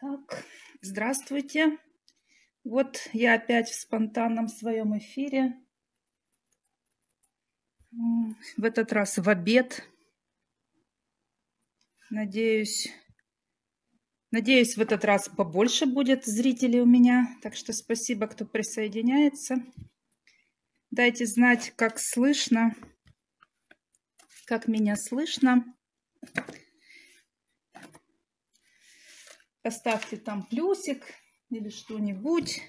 Так, здравствуйте. Вот я опять в спонтанном своем эфире. В этот раз в обед. Надеюсь, надеюсь, в этот раз побольше будет зрителей у меня. Так что спасибо, кто присоединяется. Дайте знать, как слышно, как меня слышно. Поставьте там плюсик или что-нибудь.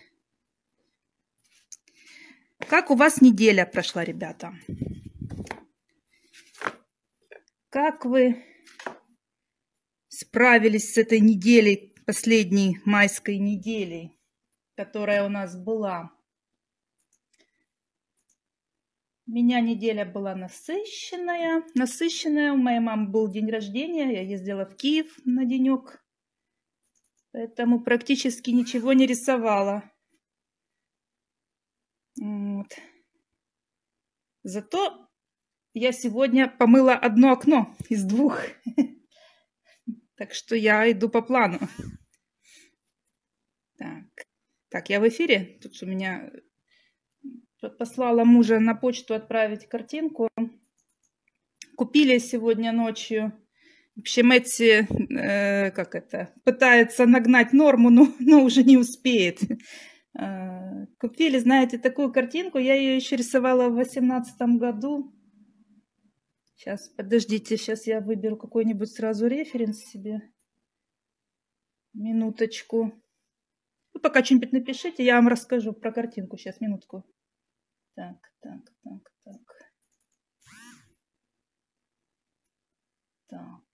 Как у вас неделя прошла, ребята? Как вы справились с этой неделей, последней майской неделей, которая у нас была? У меня неделя была насыщенная. Насыщенная. У моей мамы был день рождения. Я ездила в Киев на денек. Поэтому практически ничего не рисовала. Вот. Зато я сегодня помыла одно окно из двух. Так что я иду по плану. Так, так я в эфире. Тут у меня послала мужа на почту отправить картинку. Купили сегодня ночью в общем, эти, э, как это, пытается нагнать норму, но, но уже не успеет. Э, купили, знаете, такую картинку, я ее еще рисовала в восемнадцатом году. Сейчас, подождите, сейчас я выберу какой-нибудь сразу референс себе. Минуточку. Вы пока что-нибудь напишите, я вам расскажу про картинку. Сейчас, минутку. Так, так, так, так. Так.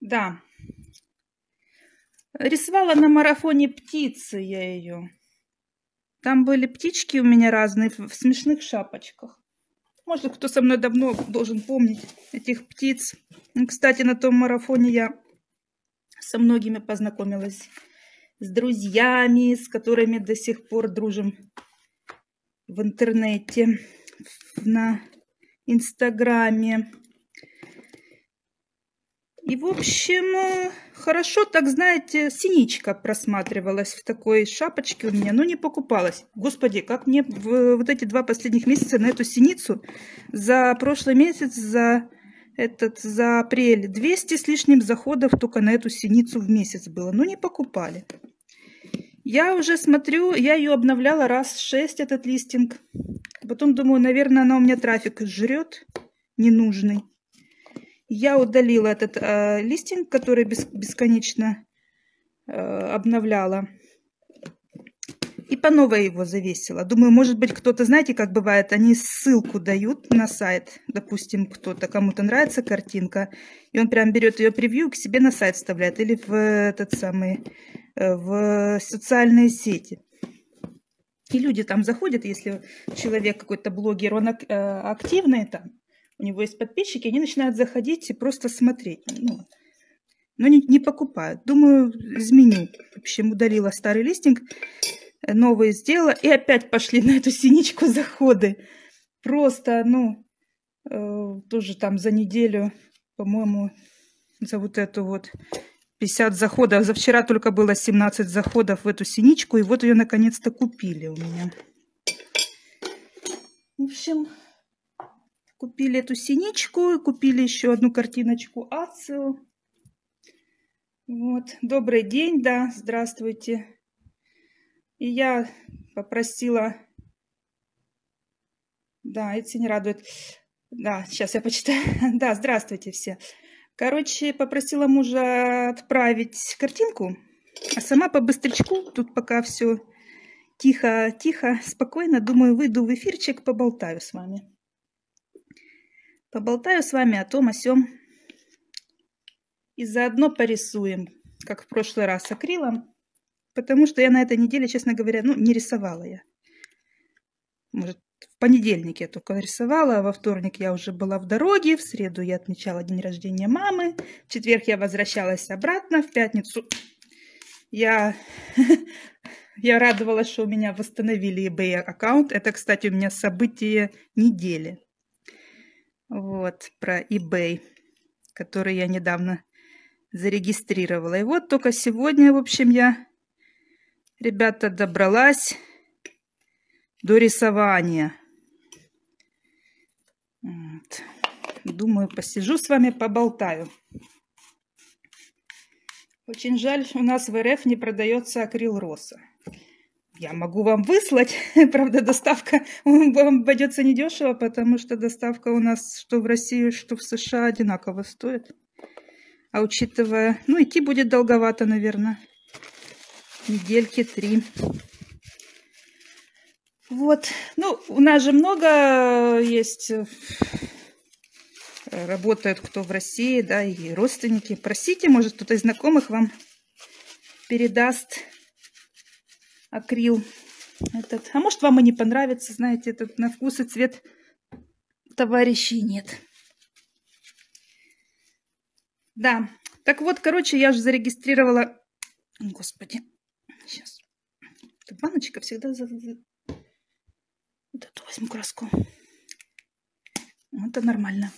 Да. Рисовала на марафоне птицы я ее. Там были птички у меня разные в смешных шапочках. Может, кто со мной давно должен помнить этих птиц. Кстати, на том марафоне я со многими познакомилась. С друзьями, с которыми до сих пор дружим в интернете, на Инстаграме. И, в общем, э, хорошо, так знаете, синичка просматривалась в такой шапочке у меня, но не покупалась. Господи, как мне в, вот эти два последних месяца на эту синицу за прошлый месяц, за этот, за апрель, 200 с лишним заходов только на эту синицу в месяц было. Ну, не покупали. Я уже смотрю, я ее обновляла раз шесть, этот листинг. Потом думаю, наверное, она у меня трафик жрет ненужный. Я удалила этот э, листинг, который бес, бесконечно э, обновляла. И по новой его завесила. Думаю, может быть, кто-то, знаете, как бывает, они ссылку дают на сайт. Допустим, кто-то, кому-то нравится картинка, и он прям берет ее превью к себе на сайт вставляет. Или в этот самый, э, в социальные сети. И люди там заходят, если человек какой-то блогер, он э, активный там, у него есть подписчики, они начинают заходить и просто смотреть. Ну, но не, не покупают. Думаю, изменю. В общем, удалила старый листинг, новый сделала, и опять пошли на эту синичку заходы. Просто, ну, э, тоже там за неделю, по-моему, за вот эту вот 50 заходов. За вчера только было 17 заходов в эту синичку, и вот ее наконец-то купили у меня. В общем, Купили эту синичку, купили еще одну картиночку Ацию. Вот, добрый день, да, здравствуйте. И я попросила... Да, это не радует. Да, сейчас я почитаю. Да, здравствуйте все. Короче, попросила мужа отправить картинку, а сама по быстрячку, тут пока все тихо, тихо, спокойно, думаю, выйду в эфирчик, поболтаю с вами. Поболтаю с вами о том, о сём. И заодно порисуем, как в прошлый раз, акрилом. Потому что я на этой неделе, честно говоря, ну, не рисовала я. Может, в понедельник я только рисовала, а во вторник я уже была в дороге, в среду я отмечала день рождения мамы, в четверг я возвращалась обратно, в пятницу я, я радовалась, что у меня восстановили eBay аккаунт. Это, кстати, у меня событие недели. Вот, про eBay, который я недавно зарегистрировала. И вот только сегодня, в общем, я, ребята, добралась до рисования. Вот. Думаю, посижу с вами, поболтаю. Очень жаль, у нас в РФ не продается акрил роса. Я могу вам выслать, правда, доставка вам обойдется недешево, потому что доставка у нас что в России, что в США одинаково стоит. А учитывая, ну, идти будет долговато, наверное. Недельки три. Вот. Ну, у нас же много есть э, работают кто в России, да, и родственники. Просите, может, кто-то из знакомых вам передаст акрил этот. А может, вам и не понравится, знаете, этот на вкус и цвет товарищей нет. Да, так вот, короче, я же зарегистрировала... Господи, сейчас. Эта баночка всегда... Вот эту возьму краску. Это нормально.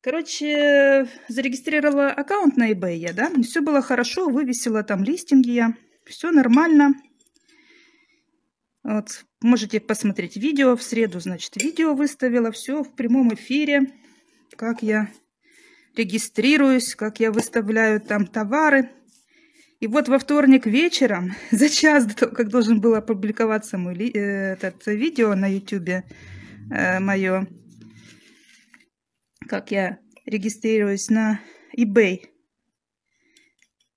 Короче, зарегистрировала аккаунт на eBay я, да. Все было хорошо, вывесила там листинги я. Все нормально. Вот, можете посмотреть видео. В среду, значит, видео выставила. Все в прямом эфире. Как я регистрируюсь, как я выставляю там товары. И вот во вторник вечером, за час до того, как должен был опубликоваться мой э, этот видео на YouTube, э, мое, как я регистрируюсь на eBay,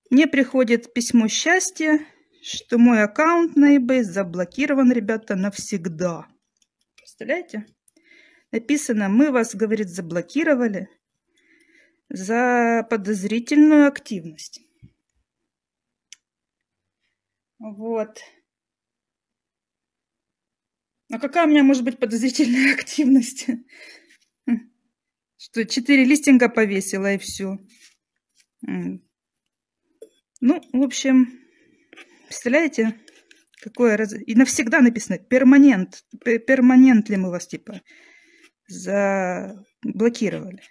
мне приходит письмо счастья, что мой аккаунт на eBay заблокирован, ребята, навсегда. Представляете? Написано, мы вас, говорит, заблокировали за подозрительную активность. Вот. А какая у меня может быть подозрительная активность? Что четыре листинга повесила и все. Ну, в общем, представляете, какое раз... И навсегда написано перманент. Перманент ли мы вас, типа, заблокировали.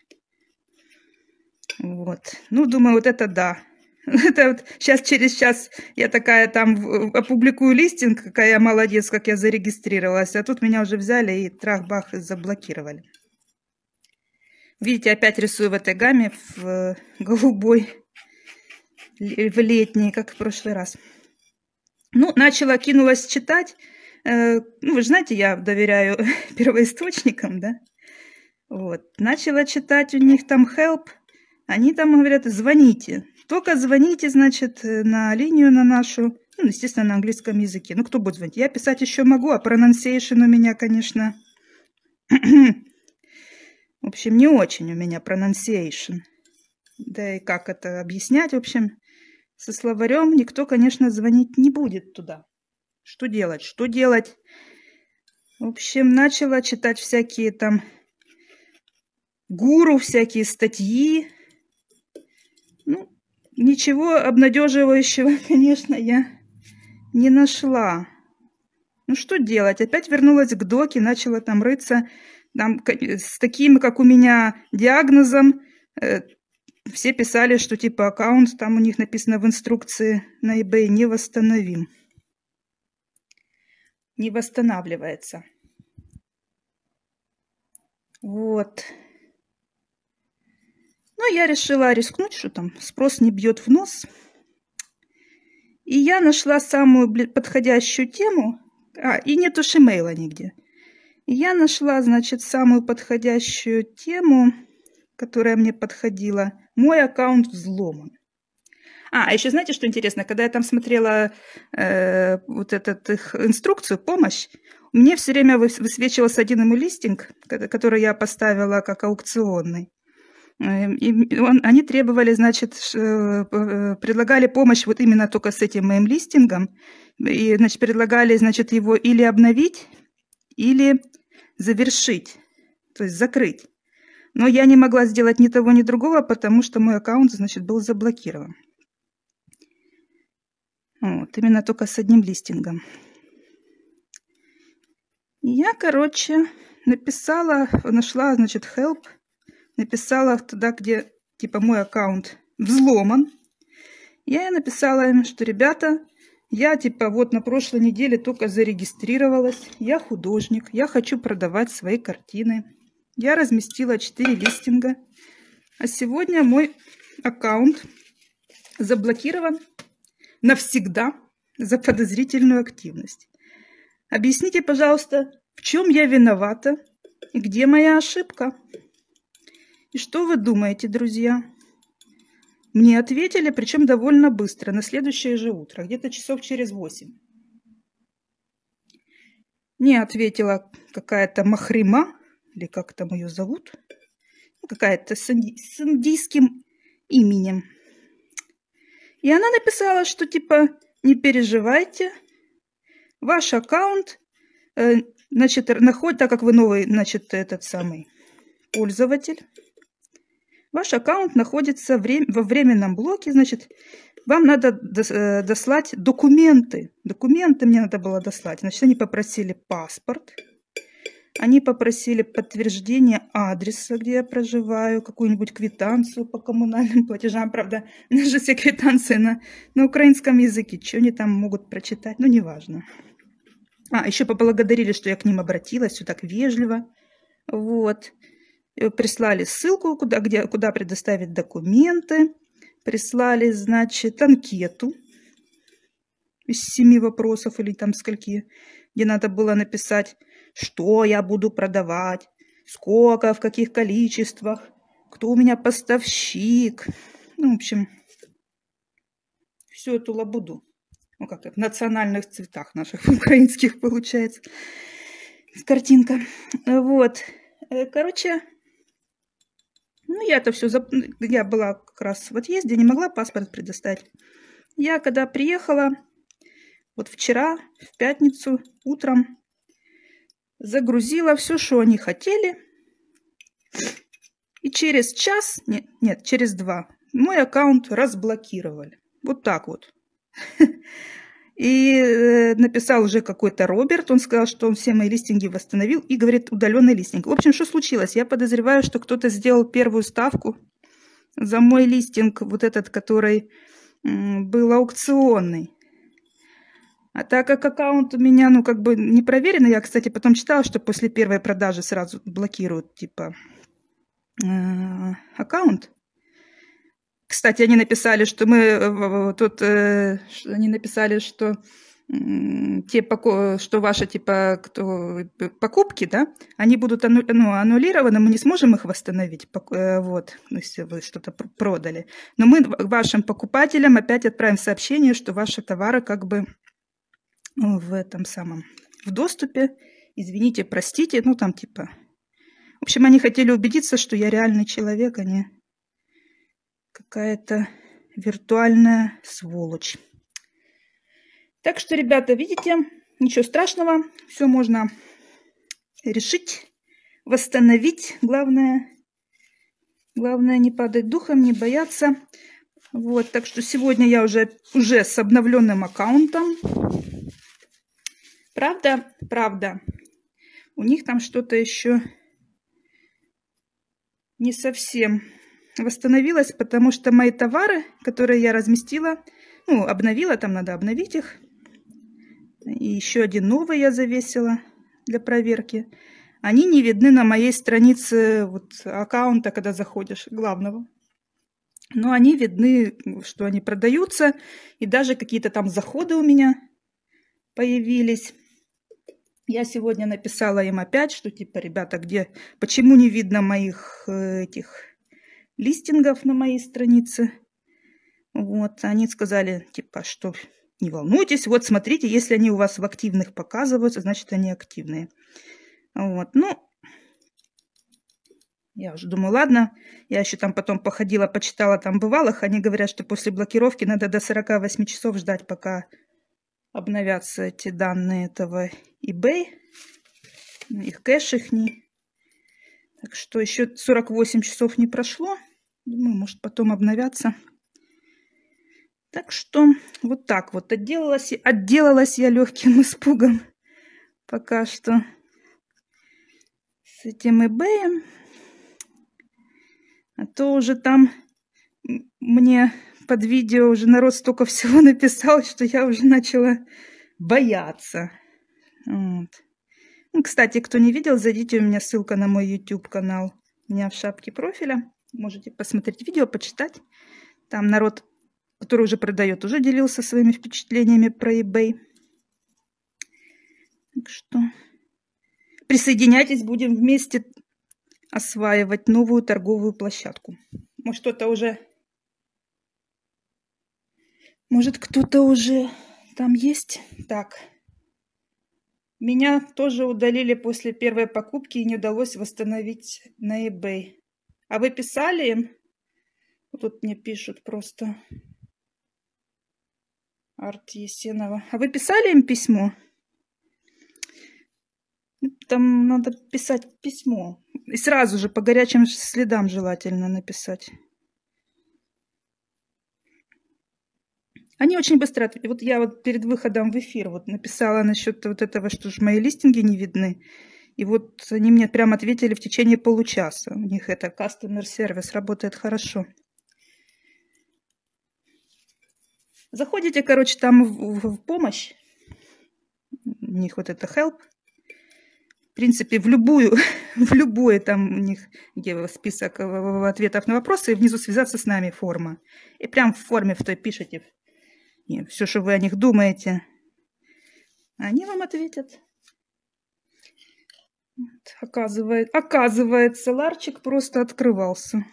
Вот. Ну, думаю, вот это да. Это вот сейчас, через час я такая там опубликую листинг, какая я молодец, как я зарегистрировалась. А тут меня уже взяли и трах-бах заблокировали. Видите, опять рисую в этой гамме в голубой, в летней, как в прошлый раз. Ну, начала, кинулась читать. Э, ну, вы же знаете, я доверяю первоисточникам, да? Вот. Начала читать у них там help – они там говорят, звоните. Только звоните, значит, на линию на нашу, ну, естественно, на английском языке. Ну, кто будет звонить? Я писать еще могу, а pronunciation у меня, конечно... В общем, не очень у меня pronunciation. Да и как это объяснять, в общем, со словарем никто, конечно, звонить не будет туда. Что делать? Что делать? В общем, начала читать всякие там гуру, всякие статьи, ну, ничего обнадеживающего, конечно, я не нашла. Ну, что делать? Опять вернулась к доке, начала там рыться. Там, с таким, как у меня, диагнозом. Все писали, что типа аккаунт, там у них написано в инструкции на eBay, не восстановим. Не восстанавливается. Вот. Но я решила рискнуть, что там спрос не бьет в нос. И я нашла самую подходящую тему. А, и нету шимейла нигде. И я нашла, значит, самую подходящую тему, которая мне подходила. Мой аккаунт взломан. А, а еще знаете, что интересно? Когда я там смотрела э, вот эту их инструкцию, помощь, мне все время высвечивался один ему листинг, который я поставила как аукционный. Эм, и он, они требовали, значит, э, э, предлагали помощь вот именно только с этим моим листингом. И, значит, предлагали, значит, его или обновить, или завершить, то есть закрыть. Но я не могла сделать ни того, ни другого, потому что мой аккаунт, значит, был заблокирован. Вот, именно только с одним листингом. Я, короче, написала, нашла, значит, help – написала туда, где типа мой аккаунт взломан. Я ей написала им, что, ребята, я типа вот на прошлой неделе только зарегистрировалась. Я художник, я хочу продавать свои картины. Я разместила 4 листинга. А сегодня мой аккаунт заблокирован навсегда за подозрительную активность. Объясните, пожалуйста, в чем я виновата и где моя ошибка? И что вы думаете, друзья? Мне ответили, причем довольно быстро, на следующее же утро, где-то часов через восемь. Мне ответила какая-то Махрима, или как там ее зовут, какая-то с индийским именем. И она написала, что типа не переживайте, ваш аккаунт, э, значит, находит, так как вы новый, значит, этот самый пользователь, ваш аккаунт находится во временном блоке, значит, вам надо э, дослать документы. Документы мне надо было дослать. Значит, они попросили паспорт, они попросили подтверждение адреса, где я проживаю, какую-нибудь квитанцию по коммунальным платежам. Правда, у нас же все квитанции на, на украинском языке. Что они там могут прочитать? Ну, неважно. А, еще поблагодарили, что я к ним обратилась, все так вежливо. Вот. Прислали ссылку, куда, где, куда предоставить документы. Прислали, значит, анкету из семи вопросов или там скольки, где надо было написать что я буду продавать, сколько, в каких количествах, кто у меня поставщик. Ну, в общем, всю эту лабуду. Ну, как в национальных цветах наших, украинских, получается. Картинка. Вот. Э, короче, ну, я это все... Зап... Я была как раз в отъезде, не могла паспорт предоставить. Я когда приехала, вот вчера, в пятницу, утром, загрузила все, что они хотели. И через час, нет, нет, через два, мой аккаунт разблокировали. Вот так вот. И э, написал уже какой-то Роберт, он сказал, что он все мои листинги восстановил и говорит удаленный листинг. В общем, что случилось? Я подозреваю, что кто-то сделал первую ставку за мой листинг, вот этот, который был аукционный. А так как аккаунт у меня, ну, как бы не проверенный, я, кстати, потом читала, что после первой продажи сразу блокируют, типа, э, аккаунт. Кстати, они написали, что мы э, тут, э, они написали, что те, что ваши, типа, кто, покупки, да, они будут анну, ну, аннулированы, мы не сможем их восстановить, вот, если вы что-то продали. Но мы вашим покупателям опять отправим сообщение, что ваши товары как бы в этом самом, в доступе. Извините, простите, ну там типа... В общем, они хотели убедиться, что я реальный человек, а не какая-то виртуальная сволочь. Так что, ребята, видите, ничего страшного, все можно решить, восстановить. Главное, главное не падать духом, не бояться. Вот, так что сегодня я уже, уже с обновленным аккаунтом. Правда? Правда. У них там что-то еще не совсем восстановилось, потому что мои товары, которые я разместила, ну, обновила, там надо обновить их. И еще один новый я завесила для проверки. Они не видны на моей странице вот, аккаунта, когда заходишь, главного. Но они видны, что они продаются, и даже какие-то там заходы у меня появились. Я сегодня написала им опять, что типа, ребята, где, почему не видно моих э, этих листингов на моей странице. Вот, они сказали, типа, что не волнуйтесь, вот смотрите, если они у вас в активных показываются, значит, они активные. Вот, ну, я уже думаю, ладно, я еще там потом походила, почитала там бывалых, они говорят, что после блокировки надо до 48 часов ждать, пока обновятся эти данные этого eBay. Их кэш их не. Так что еще 48 часов не прошло. Думаю, может потом обновятся. Так что вот так вот отделалась, отделалась я легким испугом. Пока что с этим eBay. А то уже там мне под видео уже народ столько всего написал, что я уже начала бояться. Вот. Ну, кстати, кто не видел, зайдите, у меня ссылка на мой YouTube канал. У меня в шапке профиля. Можете посмотреть видео, почитать. Там народ, который уже продает, уже делился своими впечатлениями про eBay. Так что присоединяйтесь, будем вместе осваивать новую торговую площадку. Может, кто-то уже... Может, кто-то уже там есть? Так. Меня тоже удалили после первой покупки и не удалось восстановить на eBay. А вы писали им? Тут мне пишут просто. Арт Есенова. А вы писали им письмо? Там надо писать письмо. И сразу же по горячим следам желательно написать. Они очень быстро ответили. Вот я вот перед выходом в эфир вот написала насчет вот этого, что же мои листинги не видны. И вот они мне прям ответили в течение получаса. У них это customer сервис работает хорошо. Заходите, короче, там в, в помощь. У них вот это help. В принципе, в любую, в любое там у них, где список ответов на вопросы, и внизу связаться с нами форма. И прям в форме в той пишите и все, что вы о них думаете. Они вам ответят. Вот, оказывается, оказывается, ларчик просто открывался.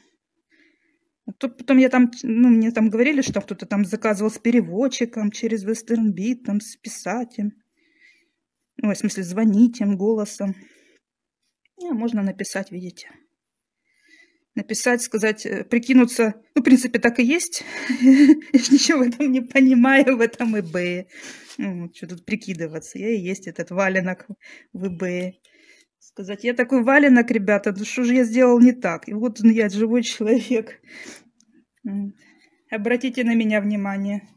А тут потом я там, ну, мне там говорили, что кто-то там заказывал с переводчиком через Beat, там, списать им. Ну, в смысле, звонить им голосом. Не, можно написать, видите написать, сказать, э, прикинуться. Ну, в принципе, так и есть. Я же ничего в этом не понимаю, в этом ИБ. Ну, что тут прикидываться. Я и есть этот валенок в ИБ. Сказать, я такой валенок, ребята, ну что же я сделал не так? И вот я живой человек. Обратите на меня внимание.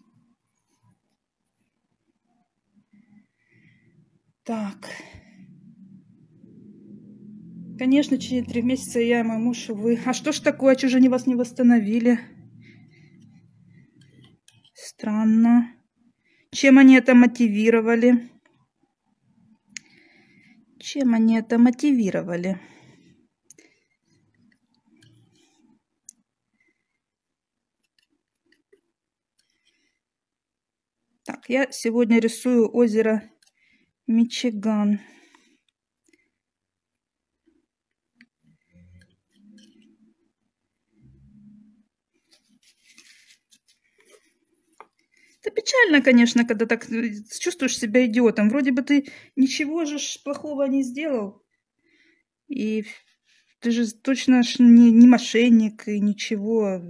Так. Конечно, через три месяца я и мой муж, увы. А что ж такое, же они вас не восстановили? Странно. Чем они это мотивировали? Чем они это мотивировали? Так, я сегодня рисую озеро Мичиган. Это печально, конечно, когда так э, чувствуешь себя идиотом. Вроде бы ты ничего же плохого не сделал. И ты же точно не, не мошенник и ничего.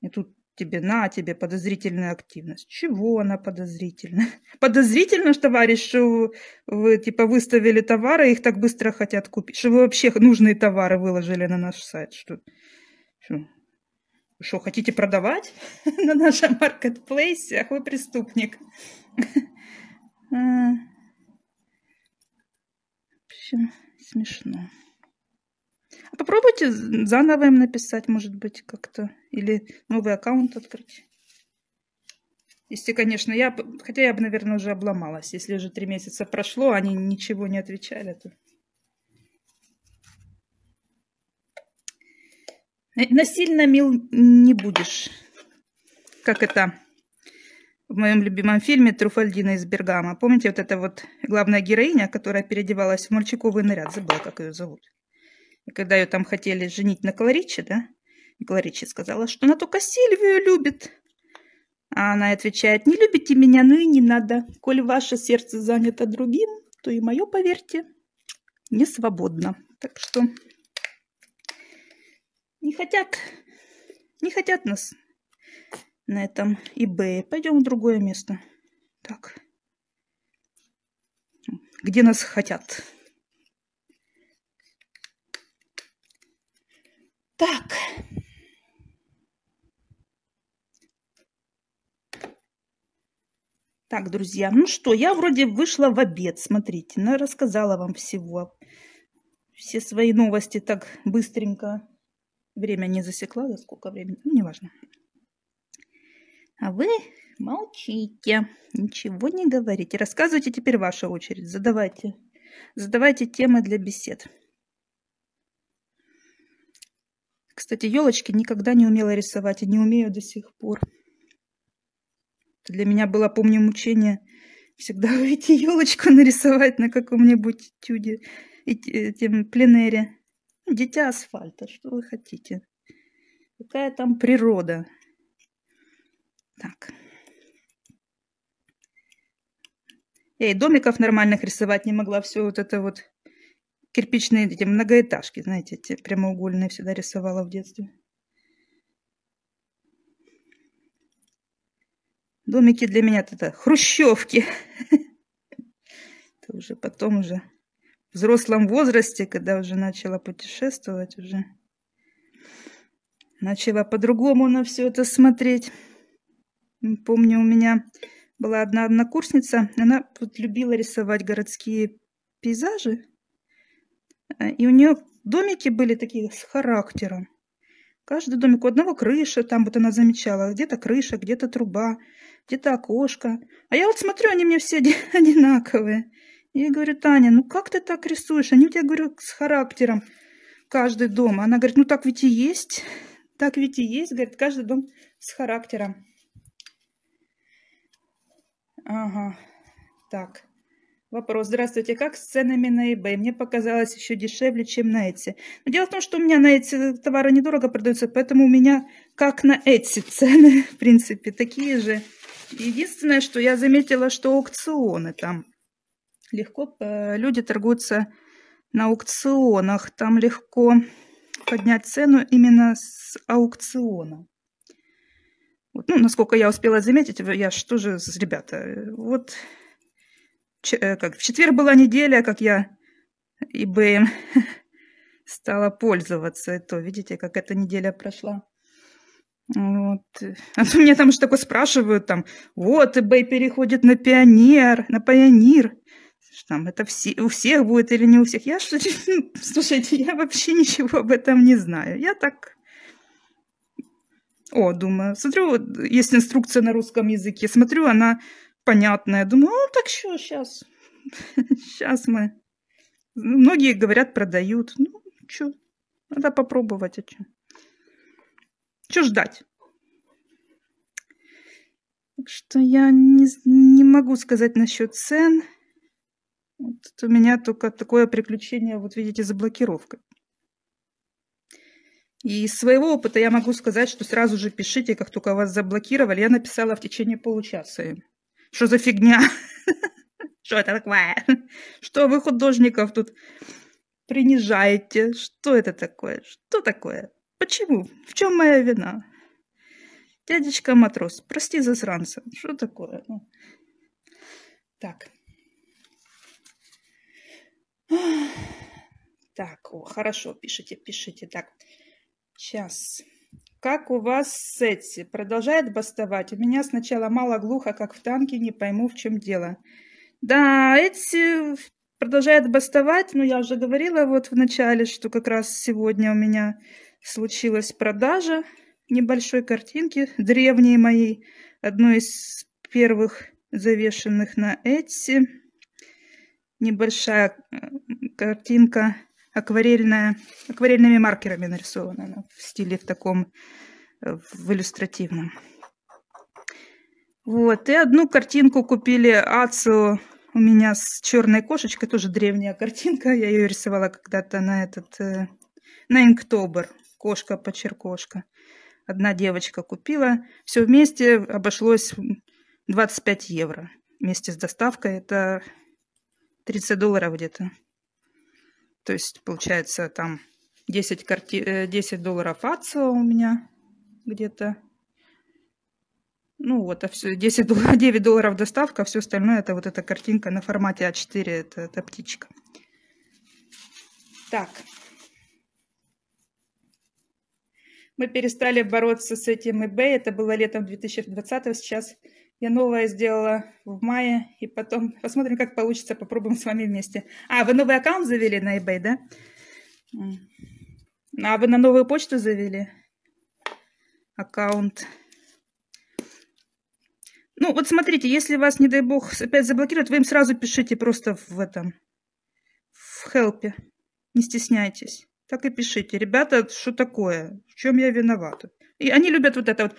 И тут тебе на тебе подозрительная активность. Чего она подозрительна? Подозрительно, что, товарищ, что вы типа выставили товары, их так быстро хотят купить. Что вы вообще нужные товары выложили на наш сайт. Что, что что, хотите продавать на нашем маркетплейсе? Ах, вы преступник. А. В общем, смешно. А попробуйте заново им написать, может быть, как-то. Или новый аккаунт открыть. Если, конечно, я... Хотя я бы, наверное, уже обломалась. Если уже три месяца прошло, они ничего не отвечали, то... Насильно мил не будешь. Как это в моем любимом фильме «Труфальдина из Бергама». Помните, вот эта вот главная героиня, которая переодевалась в мальчиковый наряд, забыла, как ее зовут. И когда ее там хотели женить на Клариче, да, Клариче сказала, что она только Сильвию любит. А она отвечает, не любите меня, ну и не надо. Коль ваше сердце занято другим, то и мое, поверьте, не свободно. Так что не хотят, не хотят нас на этом eBay. Пойдем в другое место. Так. Где нас хотят. Так. Так, друзья, ну что, я вроде вышла в обед, смотрите, ну, рассказала вам всего. Все свои новости так быстренько Время не засекла, за сколько времени, ну, неважно. А вы молчите, ничего не говорите. Рассказывайте теперь ваша очередь, задавайте. Задавайте темы для бесед. Кстати, елочки никогда не умела рисовать и не умею до сих пор. Для меня было, помню, мучение всегда выйти елочку нарисовать на каком-нибудь этюде, этим пленере. Дитя асфальта, что вы хотите? Какая там природа? Так. Я и домиков нормальных рисовать не могла. Все вот это вот кирпичные эти многоэтажки, знаете, эти прямоугольные всегда рисовала в детстве. Домики для меня это хрущевки. Это уже потом уже взрослом возрасте, когда уже начала путешествовать, уже начала по-другому на все это смотреть. Помню, у меня была одна однокурсница, она вот любила рисовать городские пейзажи. Э, и у нее домики были такие с характером. Каждый домик у одного крыша, там вот она замечала, где-то крыша, где-то труба, где-то окошко. А я вот смотрю, они мне все одинаковые. Я говорю, Таня, ну как ты так рисуешь? Они у тебя, говорю, с характером каждый дом. Она говорит, ну так ведь и есть. Так ведь и есть, говорит, каждый дом с характером. Ага, так. Вопрос. Здравствуйте. Как с ценами на eBay? Мне показалось еще дешевле, чем на Etsy. Но дело в том, что у меня на Etsy товары недорого продаются, поэтому у меня, как на Etsy, цены, в принципе, такие же. Единственное, что я заметила, что аукционы там легко, э, люди торгуются на аукционах. Там легко поднять цену именно с аукциона. Вот, ну, насколько я успела заметить, я что же, ребята, вот э, как в четверг была неделя, как я eBay стала пользоваться. И то, видите, как эта неделя прошла. Вот. А то меня там уже такое спрашивают, там, вот, eBay переходит на пионер, на пионер. Там это все, у всех будет или не у всех. Я что, слушайте, я вообще ничего об этом не знаю. Я так о, думаю, смотрю, вот есть инструкция на русском языке, смотрю, она понятная. Думаю, ну так что, сейчас, сейчас мы. Многие говорят, продают. Ну, что, надо попробовать, а что? Что ждать? Так что я не, не могу сказать насчет цен. Вот у меня только такое приключение, вот видите, за блокировкой. И из своего опыта я могу сказать, что сразу же пишите, как только вас заблокировали. Я написала в течение получаса им. Что за фигня? Что это такое? Что вы художников тут принижаете? Что это такое? Что такое? Почему? В чем моя вина? Дядечка матрос, прости засранца. Что такое? Ну. Так. Так, о, хорошо, пишите, пишите. Так. Сейчас. Как у вас с Этси? Продолжает бастовать? У меня сначала мало глухо, как в танке, не пойму, в чем дело. Да, Этси продолжает бастовать, но я уже говорила вот в начале, что как раз сегодня у меня случилась продажа небольшой картинки, древней моей, одной из первых завешенных на Этси. Небольшая э, картинка акварельная, акварельными маркерами нарисована она в стиле в таком, э, в иллюстративном. Вот, и одну картинку купили Ацу у меня с черной кошечкой, тоже древняя картинка, я ее рисовала когда-то на этот, э, на Инктобер, кошка-почеркошка. Одна девочка купила, все вместе обошлось 25 евро. Вместе с доставкой это 30 долларов где-то. То есть, получается, там 10, карти... 10 э, долларов АЦО у меня где-то. Ну вот, а все, 10 долларов, 9 долларов доставка, все остальное это вот эта картинка на формате А4, это, это птичка. Так. Мы перестали бороться с этим eBay, это было летом 2020, сейчас я новое сделала в мае, и потом посмотрим, как получится, попробуем с вами вместе. А, вы новый аккаунт завели на eBay, да? А вы на новую почту завели? Аккаунт. Ну, вот смотрите, если вас, не дай бог, опять заблокируют, вы им сразу пишите просто в этом, в хелпе. Не стесняйтесь. Так и пишите. Ребята, что такое? В чем я виновата? И они любят вот это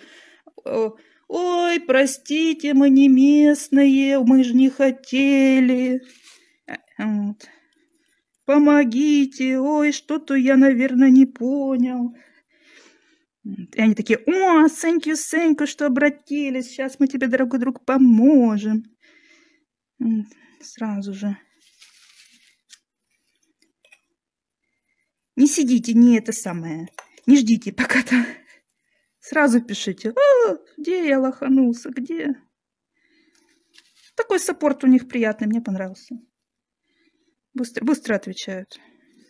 вот. Ой, простите, мы не местные, мы же не хотели. Вот. Помогите, ой, что-то я, наверное, не понял. И они такие, о, thank you, что обратились, сейчас мы тебе, дорогой друг, поможем. Сразу же. Не сидите, не это самое. Не ждите, пока-то Сразу пишите, а, где я лоханулся, где? Такой саппорт у них приятный, мне понравился. Быстро, быстро отвечают.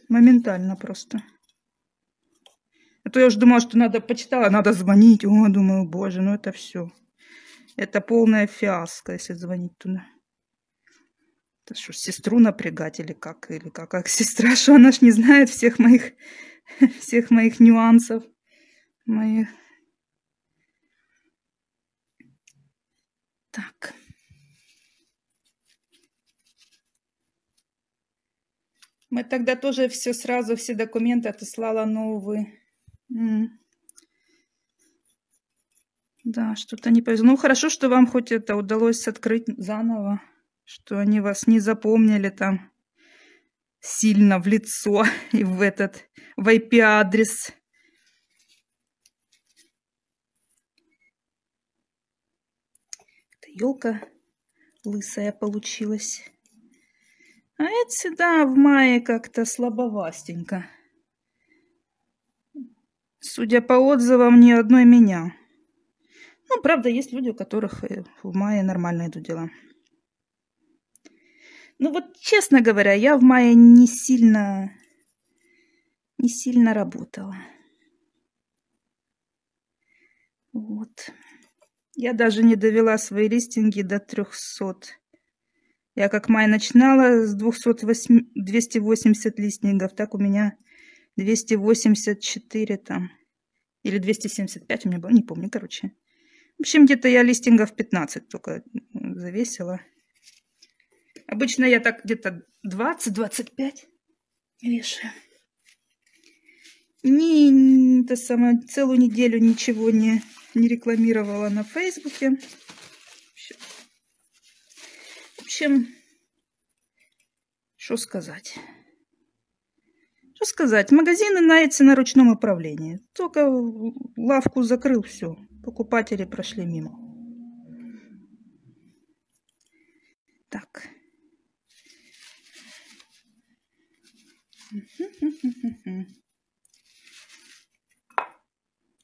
Моментально просто. А то я уже думала, что надо, почитала, надо звонить. О, думаю, боже, ну это все. Это полная фиаско, если звонить туда. Это что, сестру напрягать или как? Или как, как сестра, что она ж не знает всех моих, всех моих нюансов, моих Так. Мы тогда тоже все сразу, все документы отослала новые. Да, что-то не повезло. Ну, хорошо, что вам хоть это удалось открыть заново, что они вас не запомнили там сильно в лицо и в этот, в IP-адрес. Елка лысая получилась. А это всегда в мае как-то слабовастенько. Судя по отзывам, ни одной меня. Ну, правда, есть люди, у которых э, в мае нормально идут дела. Ну вот, честно говоря, я в мае не сильно, не сильно работала. Вот. Я даже не довела свои листинги до 300. Я как май начинала с 208, 280 листингов, так у меня 284 там. Или 275 у меня было, не помню, короче. В общем, где-то я листингов 15 только завесила. Обычно я так где-то 20-25 вешаю. Не, это самое, целую неделю ничего не не рекламировала на Фейсбуке. В общем, что сказать? Что сказать? Магазины нается на ручном управлении. Только лавку закрыл, все. Покупатели прошли мимо. Так.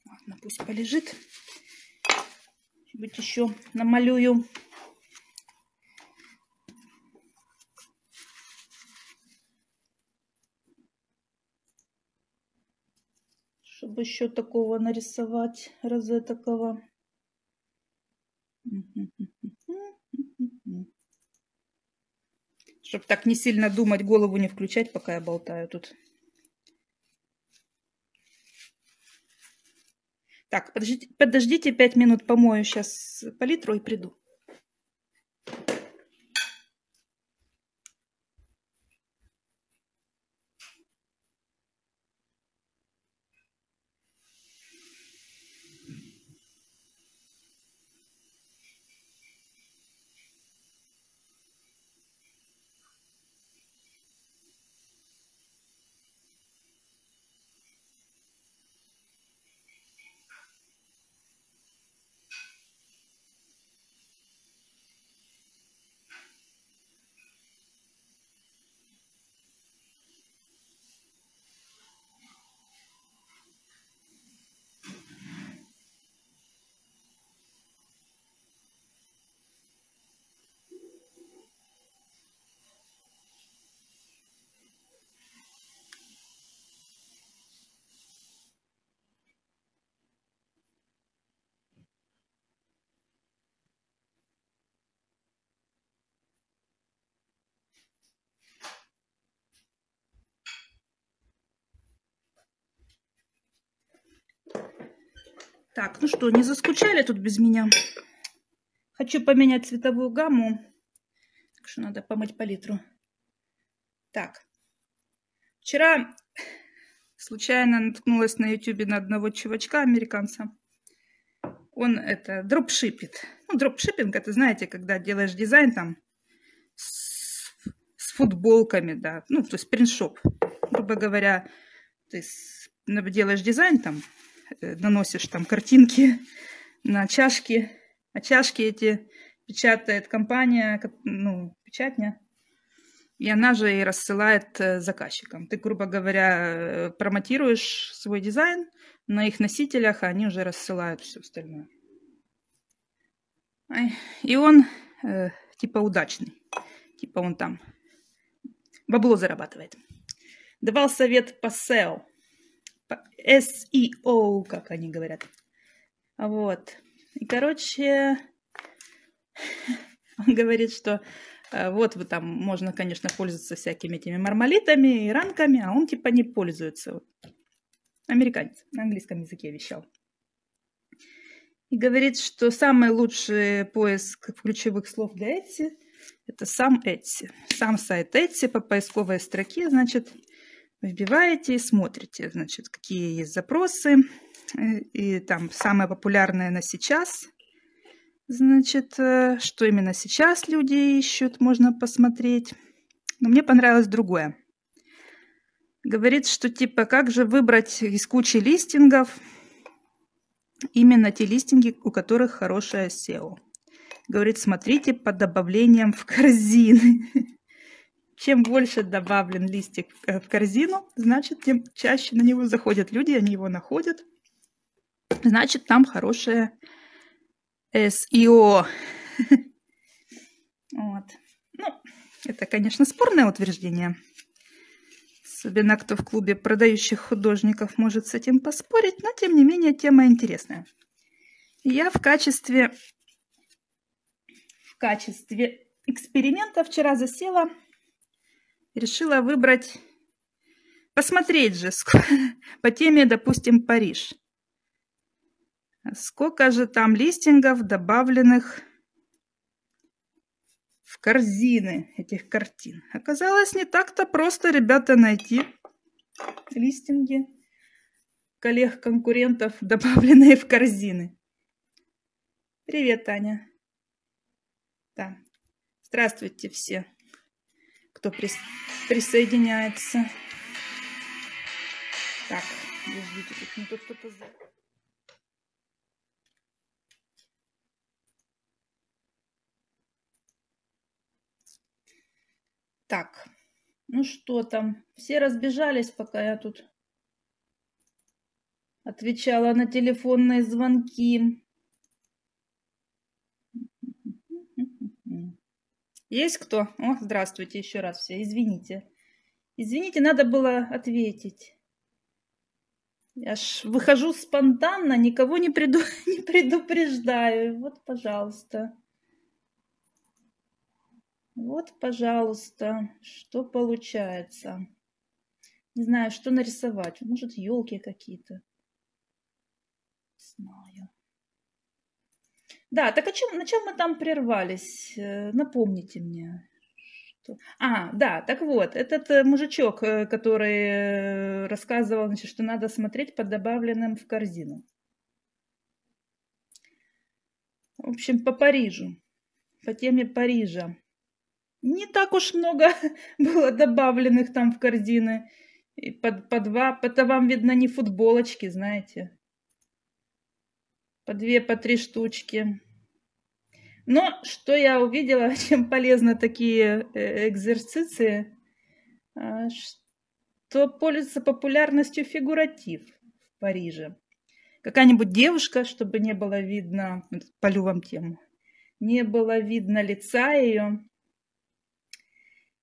Ладно, пусть полежит быть еще намалюю. Чтобы еще такого нарисовать розетокого. Чтобы так не сильно думать, голову не включать, пока я болтаю тут. Так, подождите, подождите 5 минут, помою сейчас палитру и приду. Так, ну что, не заскучали тут без меня? Хочу поменять цветовую гамму. Так что надо помыть палитру. Так. Вчера случайно наткнулась на ютюбе на одного чувачка, американца. Он это дропшипит. Ну, дропшиппинг, это знаете, когда делаешь дизайн там с, с футболками, да. Ну, то есть принтшоп. Грубо говоря, ты делаешь дизайн там, наносишь там картинки на чашки, а чашки эти печатает компания, ну, печатня, и она же и рассылает э, заказчикам. Ты, грубо говоря, э, промотируешь свой дизайн на их носителях, а они уже рассылают все остальное. И он э, типа удачный. Типа он там бабло зарабатывает. Давал совет по SEO. SEO, как они говорят. Вот. И, короче, он говорит, что э, вот вы там, можно, конечно, пользоваться всякими этими мармалитами и ранками, а он типа не пользуется. Американец на английском языке вещал. И говорит, что самый лучший поиск ключевых слов для Etsy – это сам Etsy. Сам сайт Etsy по поисковой строке, значит, Вбиваете и смотрите, значит, какие есть запросы. Э, и там самое популярное на сейчас. Значит, э, что именно сейчас люди ищут, можно посмотреть. Но мне понравилось другое. Говорит, что типа, как же выбрать из кучи листингов именно те листинги, у которых хорошее SEO. Говорит, смотрите по добавлениям в корзины. Чем больше добавлен листик в корзину, значит, тем чаще на него заходят люди, они его находят. Значит, там хорошее SEO. Вот. Ну, это, конечно, спорное утверждение. Особенно кто в клубе продающих художников может с этим поспорить, но тем не менее тема интересная. Я в качестве, в качестве эксперимента вчера засела решила выбрать, посмотреть же по теме, допустим, Париж. Сколько же там листингов, добавленных в корзины этих картин. Оказалось, не так-то просто, ребята, найти листинги коллег-конкурентов, добавленные в корзины. Привет, Таня. Да. Здравствуйте все кто прис... присоединяется. Так, подождите, тут кто-то... Так, ну что там? Все разбежались, пока я тут отвечала на телефонные звонки. Есть кто? О, здравствуйте еще раз все. Извините. Извините, надо было ответить. Я ж выхожу спонтанно, никого не, преду... не предупреждаю. Вот, пожалуйста. Вот, пожалуйста, что получается. Не знаю, что нарисовать. Может, елки какие-то. Знаю. Да, так о чем, на чем мы там прервались? Э, напомните мне. А, да, так вот, этот э, мужичок, э, который рассказывал, значит, что надо смотреть по добавленным в корзину. В общем, по Парижу, по теме Парижа. Не так уж много было добавленных там в корзины. И по, по два, это вам видно не футболочки, знаете. По две, по три штучки. Но что я увидела, чем полезны такие э, экзерциции, а, что пользуется популярностью фигуратив в Париже. Какая-нибудь девушка, чтобы не было видно, полю вам тему, не было видно лица ее,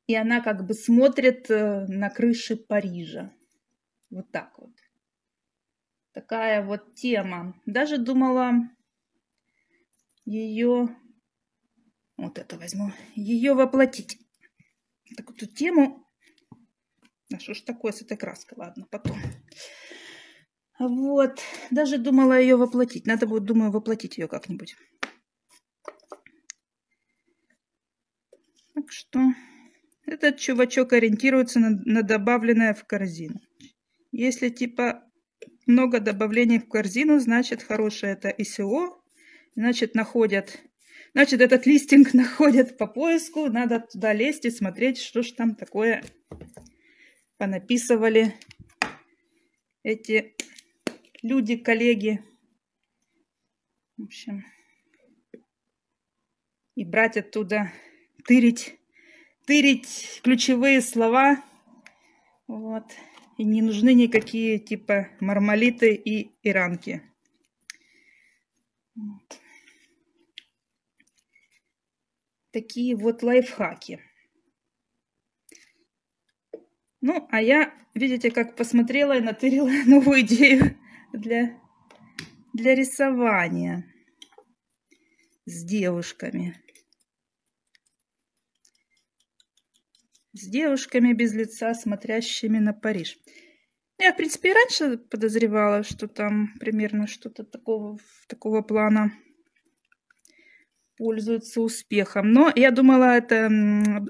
и она как бы смотрит э, на крыши Парижа. Вот так вот. Такая вот тема. Даже думала ее вот это возьму, ее воплотить. Так эту тему, а что ж такое с этой краской, ладно, потом. Вот. Даже думала ее воплотить. Надо будет, думаю, воплотить ее как-нибудь. Так что этот чувачок ориентируется на, на добавленное в корзину. Если типа много добавлений в корзину, значит хорошее это ICO, значит находят, значит этот листинг находят по поиску, надо туда лезть и смотреть, что ж там такое понаписывали эти люди, коллеги. В общем, и брать оттуда, тырить, тырить ключевые слова. Вот. И не нужны никакие типа мармалиты и иранки. Вот. Такие вот лайфхаки. Ну, а я, видите, как посмотрела и натырила новую идею для, для рисования с девушками. С девушками без лица, смотрящими на Париж. Я, в принципе, и раньше подозревала, что там примерно что-то такого, такого плана пользуется успехом. Но я думала, это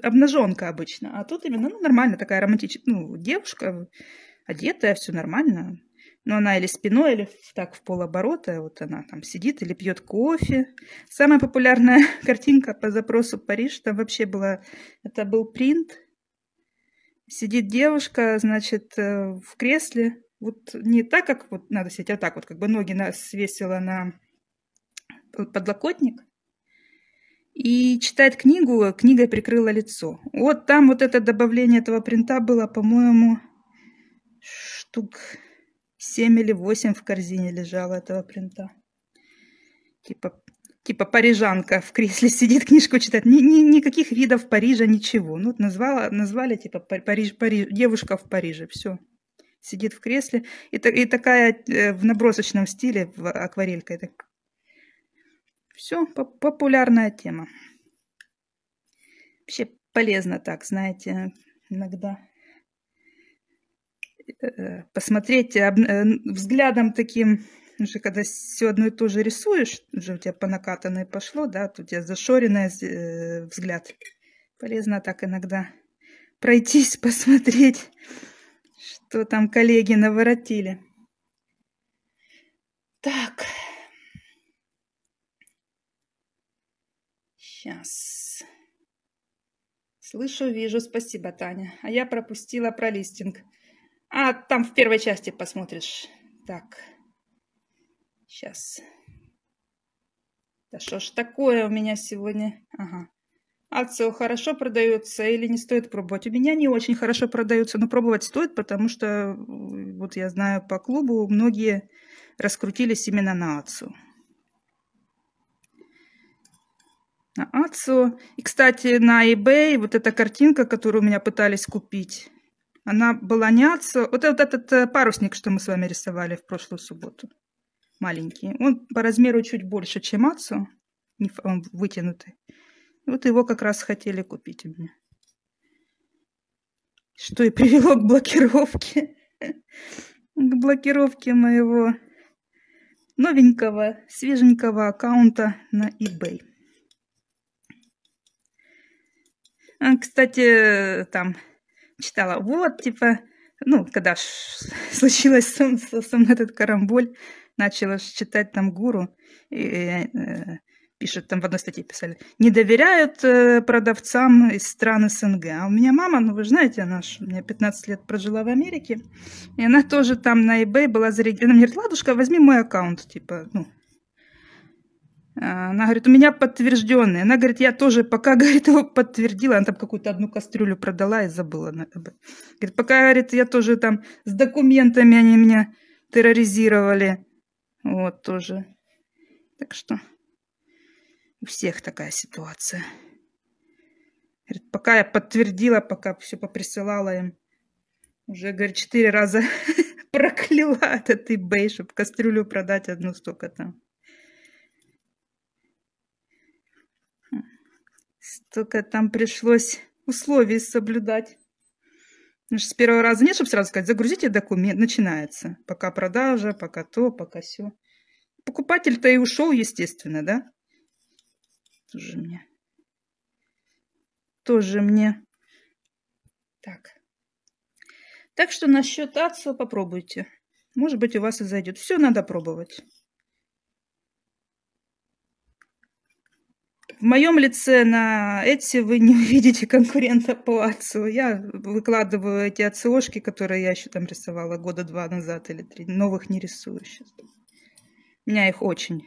обнаженка обычно. А тут именно ну, нормально такая романтичная ну, девушка, одетая, все нормально. Но она или спиной, или так в полоборота. Вот она там сидит или пьет кофе. Самая популярная картинка по запросу Париж, там вообще была, это был принт. Сидит девушка, значит, э, в кресле. Вот не так, как вот надо сидеть, а так вот, как бы ноги свесила на подлокотник и читает книгу, книгой прикрыла лицо. Вот там вот это добавление этого принта было, по-моему, штук 7 или 8 в корзине лежало этого принта. Типа, типа парижанка в кресле сидит, книжку читает. Ни, ни, никаких видов Парижа, ничего. Ну, назвала, назвали типа Париж, Париж, девушка в Париже, все. Сидит в кресле. И, и такая э, в набросочном стиле, в акварелькой, так, все, популярная тема. Вообще полезно так, знаете, иногда э, посмотреть э, взглядом таким, уже когда все одно и то же рисуешь, уже у тебя по накатанной пошло, да, тут у тебя зашоренный э, взгляд. Полезно так иногда пройтись, посмотреть, что там коллеги наворотили. Так. Сейчас. Слышу, вижу. Спасибо, Таня. А я пропустила про листинг. А, там в первой части посмотришь. Так. Сейчас. Да что ж такое у меня сегодня? Ага. Акция хорошо продается или не стоит пробовать? У меня не очень хорошо продаются, но пробовать стоит, потому что, вот я знаю по клубу, многие раскрутились именно на акцию. на Ацу. И, кстати, на eBay вот эта картинка, которую у меня пытались купить, она была не Ацу. Вот этот э, парусник, что мы с вами рисовали в прошлую субботу. Маленький. Он по размеру чуть больше, чем Ацу. Он вытянутый. Вот его как раз хотели купить у меня. Что и привело к блокировке. К блокировке моего новенького, свеженького аккаунта на eBay. Кстати, там читала, вот, типа, ну, когда случилось со мной этот карамболь, начала читать там гуру, и, э, пишет там в одной статье писали, не доверяют э, продавцам из стран СНГ. А у меня мама, ну вы знаете, она ж, у меня 15 лет прожила в Америке, и она тоже там на eBay была зарегистрирована. Она мне говорит, ладушка, возьми мой аккаунт, типа, ну, а, она говорит, у меня подтвержденный. Она говорит, я тоже, пока, говорит, его подтвердила, она там какую-то одну кастрюлю продала и забыла. Говорит, пока, говорит, я тоже там с документами они меня терроризировали. Вот тоже. Так что у всех такая ситуация. Говорит, пока я подтвердила, пока все поприсылала им, уже, говорит, четыре раза прокляла этот eBay, чтобы кастрюлю продать одну столько там. Столько там пришлось условий соблюдать. С первого раза нет, чтобы сразу сказать, загрузите документ, начинается. Пока продажа, пока то, пока все. Покупатель-то и ушел, естественно, да? Тоже мне. Тоже мне. Так. Так что насчет ацу попробуйте. Может быть, у вас и зайдет. Все надо пробовать. В моем лице на Etsy вы не увидите конкурента по АЦУ. Я выкладываю эти АЦОшки, которые я еще там рисовала года два назад или три. Новых не рисую сейчас. Меня их очень,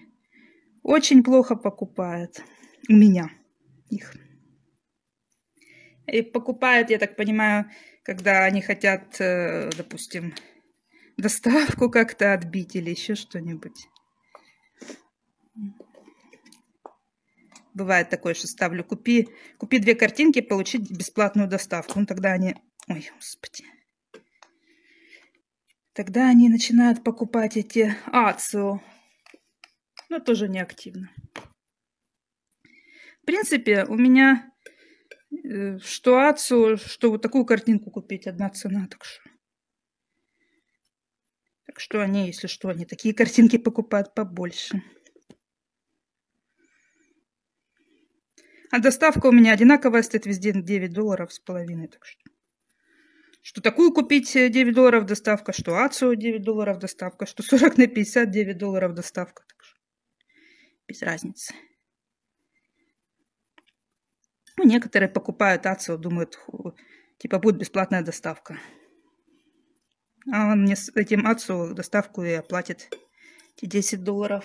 очень плохо покупают. У меня их. И покупают, я так понимаю, когда они хотят, э, допустим, доставку как-то отбить или еще что-нибудь. Бывает такое, что ставлю купи, купи две картинки, получить бесплатную доставку. Ну тогда они... Ой, господи. Тогда они начинают покупать эти ацио. Но тоже не активно. В принципе, у меня э, что ацио, что вот такую картинку купить, одна цена. Так что так что они, если что, они такие картинки покупают побольше. А доставка у меня одинаковая, стоит везде 9 долларов с половиной. Так что, что такую купить 9 э, долларов доставка, что Ацию 9 долларов доставка, что 40 на 50 9 долларов доставка. Так что, без разницы. Ну, некоторые покупают Ацию, думают, типа будет бесплатная доставка. А он мне с этим отцу доставку и оплатит эти 10 долларов.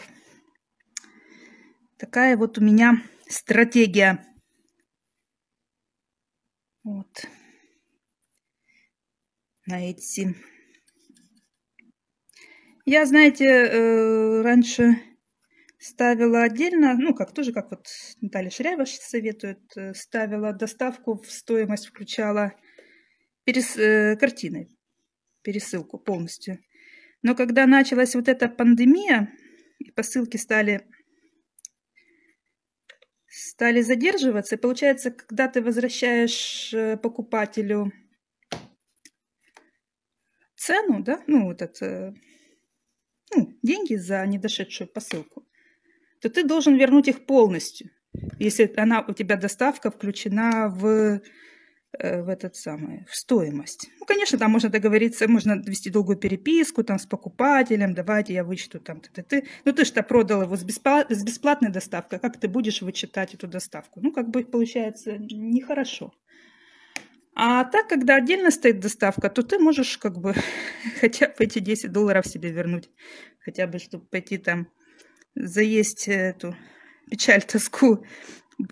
Такая вот у меня стратегия. Вот. На эти. Я, знаете, э, раньше ставила отдельно, ну, как тоже, как вот Наталья Ширяева советует, э, ставила доставку в стоимость, включала перес, э, картины пересылку полностью. Но когда началась вот эта пандемия, и посылки стали, стали задерживаться, и получается, когда ты возвращаешь э, покупателю цену, да, ну, вот это, ну, деньги за недошедшую посылку, то ты должен вернуть их полностью, если она у тебя доставка включена в Э, в этот самый, в стоимость. Ну, конечно, там можно договориться, можно вести долгую переписку там с покупателем, давайте я вычту там, ты, ты, ты. Ну, ты что продал его с, бесплат, с бесплатной доставкой, как ты будешь вычитать эту доставку? Ну, как бы получается нехорошо. А так, когда отдельно стоит доставка, то ты можешь как бы хотя бы эти 10 долларов себе вернуть. Хотя бы, чтобы пойти там заесть эту печаль, тоску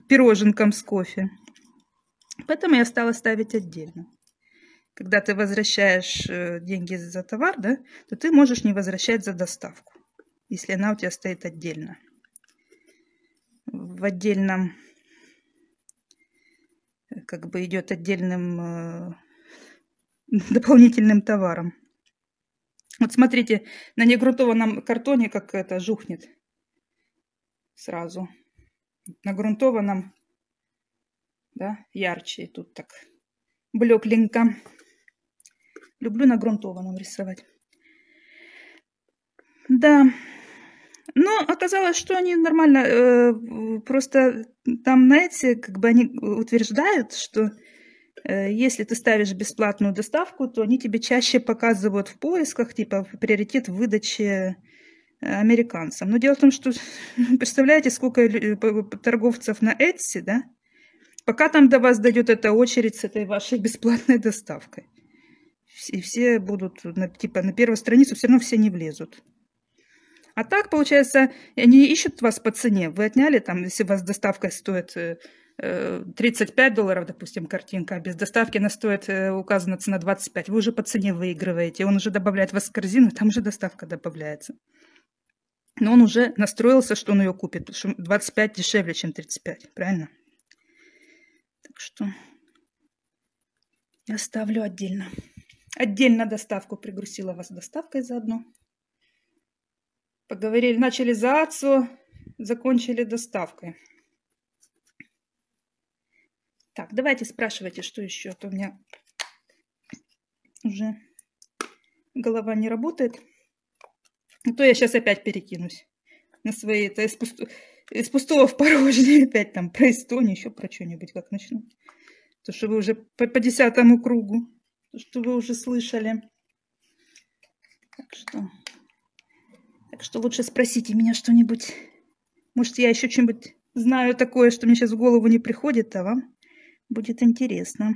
пироженком с кофе. Поэтому я стала ставить отдельно. Когда ты возвращаешь э, деньги за товар, да, то ты можешь не возвращать за доставку, если она у тебя стоит отдельно. В отдельном, как бы идет отдельным э, дополнительным товаром. Вот смотрите, на негрунтованном картоне как это жухнет сразу. На грунтованном да, ярче. И тут так блекленько. Люблю на грунтованном рисовать. Да. Но оказалось, что они нормально. Э, просто там, знаете, как бы они утверждают, что э, если ты ставишь бесплатную доставку, то они тебе чаще показывают в поисках, типа, приоритет в выдаче американцам. Но дело в том, что представляете, сколько торговцев на Etsy, да, Пока там до вас дойдет эта очередь с этой вашей бесплатной доставкой. И все будут, типа, на первую страницу все равно все не влезут. А так, получается, они ищут вас по цене. Вы отняли там, если у вас доставка стоит 35 э, долларов, допустим, картинка, а без доставки она стоит, э, указана цена 25. Вы уже по цене выигрываете. Он уже добавляет вас в корзину, там уже доставка добавляется. Но он уже настроился, что он ее купит, потому что 25 дешевле, чем 35, правильно? Что я ставлю отдельно. Отдельно доставку пригрузила вас доставкой заодно. Поговорили, начали за АЦУ, закончили доставкой. Так, давайте спрашивайте, что еще. А то у меня уже голова не работает. А то я сейчас опять перекинусь на свои, это из, пусто, из пустого в порожнее опять там про Эстонию, еще про что-нибудь как начну. То, что вы уже по, по десятому кругу, то, что вы уже слышали. Так что, так что лучше спросите меня что-нибудь. Может, я еще что-нибудь знаю такое, что мне сейчас в голову не приходит, а вам будет интересно.